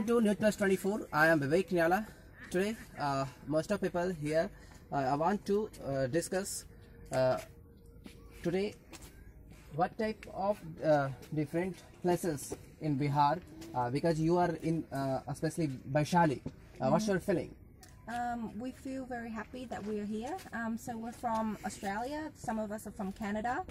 Welcome to News Plus 24. I am Vivek Nyala. Today, uh, most of people here, uh, I want to uh, discuss uh, today what type of uh, different places in Bihar uh, because you are in especially Baishali. Uh, what's your feeling? Um, we feel very happy that we are here. Um, so we're from Australia. Some of us are from Canada.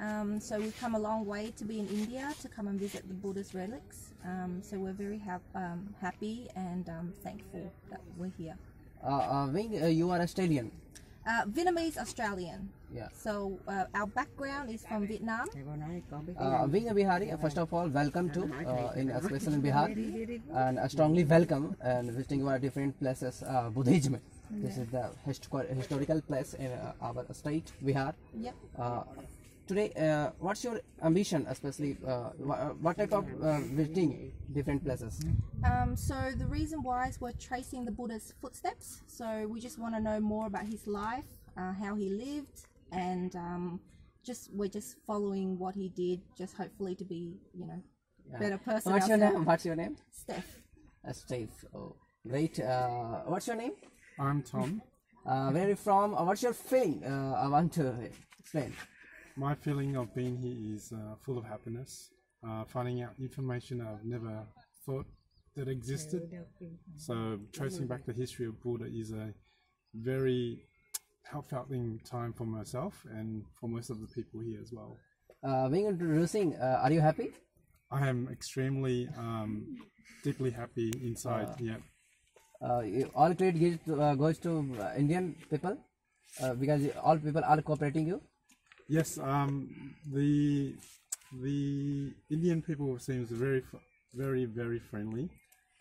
Um, so we've come a long way to be in India to come and visit the Buddha's relics. Um, so we're very hap- um, happy and um, thankful that we're here. Uh, uh, Wing, uh, you are Australian. Uh, Vietnamese Australian. Yeah. So uh, our background is from Vietnam. Uh, being a Bihari, uh, first of all, welcome to uh, in especially in Bihar, and I strongly welcome and visiting our different places. Uh, Buddhism. This is the historical place in uh, our state, Bihar. Yep. Uh, today, uh, what's your ambition, especially uh, what type of uh, visiting different places? Um, so the reason why is we're tracing the Buddha's footsteps. So we just want to know more about his life, uh, how he lived, and um, just we're just following what he did. Just hopefully to be, you know, better person. What's your name? What's your name? Steph. Uh, Steve. Oh, great. Uh, what's your name? I'm Tom. Uh, where are you from? Uh, what's your feeling? Uh, I want to explain. My feeling of being here is uh, full of happiness, uh, finding out information I've never thought that existed. So, tracing back the history of Buddha is a very heartfelting time for myself and for most of the people here as well. Uh, being introducing, uh, are you happy? I am extremely um, deeply happy inside. yeah. Uh, all credit goes to, uh, goes to uh, Indian people uh, because all people are cooperating you. Yes, um, the the Indian people seems very, very, very friendly,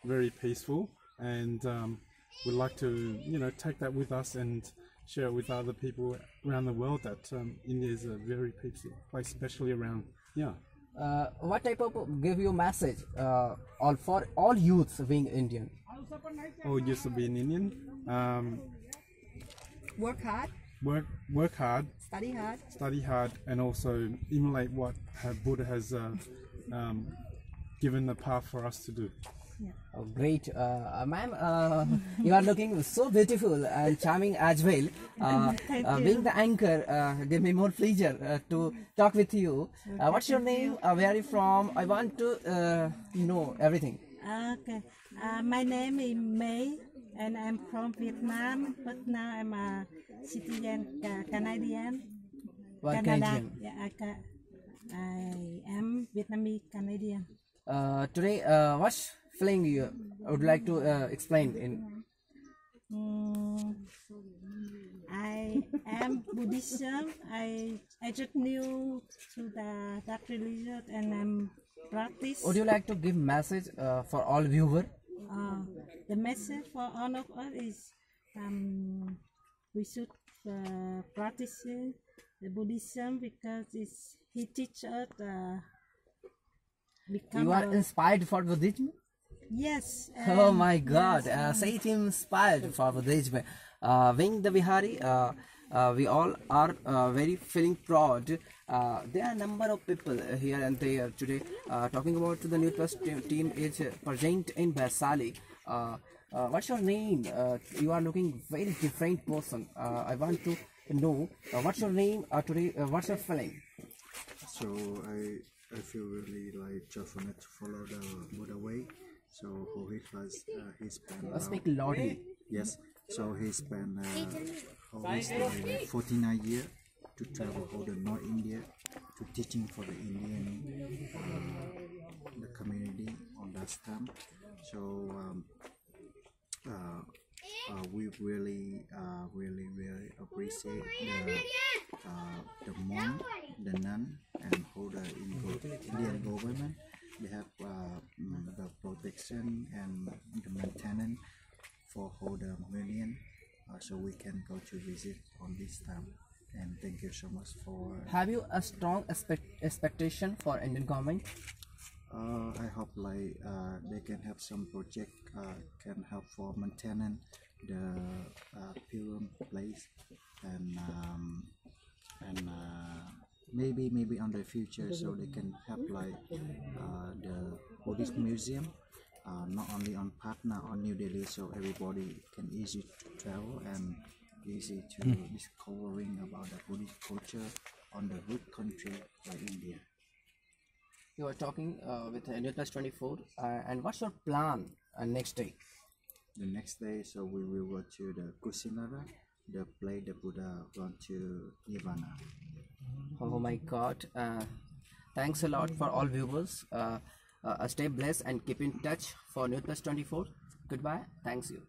very peaceful, and um, would like to, you know, take that with us and share it with other people around the world. That um, India is a very peaceful place, especially around, yeah. Uh, what type of give you message uh, all for all youths being Indian? All used to be an Indian. Um, Work hard, work, work hard, study hard. study hard, and also emulate what uh, Buddha has uh, um, given the path for us to do. Oh, great, uh, ma'am. Uh, you are looking so beautiful and charming as well. Uh, uh, being the anchor, uh, give me more pleasure uh, to talk with you. Uh, what's your name? Uh, where are you from? I want to uh, know everything. Okay. Uh, my name is May, and I'm from Vietnam, but now I'm a citizen ca- Canadian. What Canada. Canadian? Yeah, I, ca- I am Vietnamese Canadian. Uh, today, uh, what's feeling you I would like to uh, explain in Mm, I am Buddhism. I I just new to the that religion, and I'm practice. would you like to give message uh, for all viewer Uh, the message for all of us is um, we should uh, practice the Buddhism because it's, he teach us uh, become you are a- inspired for buddhism? Yes oh my god yes, uh, say it inspired for buddhism. Uh, being the bihari uh, uh, we all are uh, very feeling proud. Uh, there are a number of people here and there today uh, talking about the new plus team, is present in Vaisali. Uh, uh, what's your name? Uh, you are looking very different person. Uh, I want to know uh, what's your name uh, today. Uh, what's your feeling? So I I feel really like just wanted to follow the Buddha way. So Rohit was uh, he spent Uh, speak loudly. yes. So he spent uh, almost like 49 years to travel all the North India to teaching for the Indian uh, the community on that time. So um, uh, uh, we really, uh, really, really appreciate the uh, the monk, the nun, and all the Indian government. They have uh, mm, the protection and the maintenance for all the million, uh, so we can go to visit on this time. And thank you so much for. Have you a strong expect expectation for Indian government? Uh, I hope like uh, they can have some project uh, can help for maintaining the uh, pilgrim place and um, and uh, maybe maybe on the future so they can have like uh, the Buddhist museum uh, not only on Patna or New Delhi, so everybody can easy to travel and easy to discovering about the Buddhist culture on the good country like India. You are talking uh, with News Plus 24, uh, and what's your plan uh, next day? The next day, so we will go to the Kusinara, the place the Buddha gone to Nirvana. Oh my God! Uh, thanks a lot for all viewers. Uh, uh, stay blessed and keep in touch for News Plus 24. Goodbye. Thanks you.